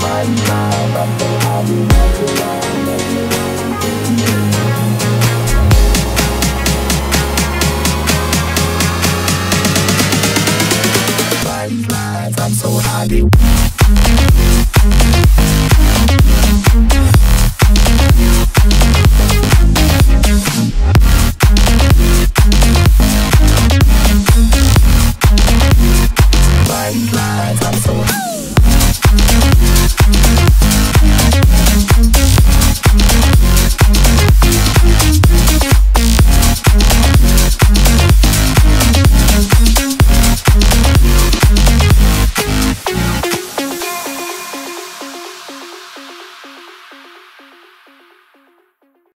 my mind, I'm the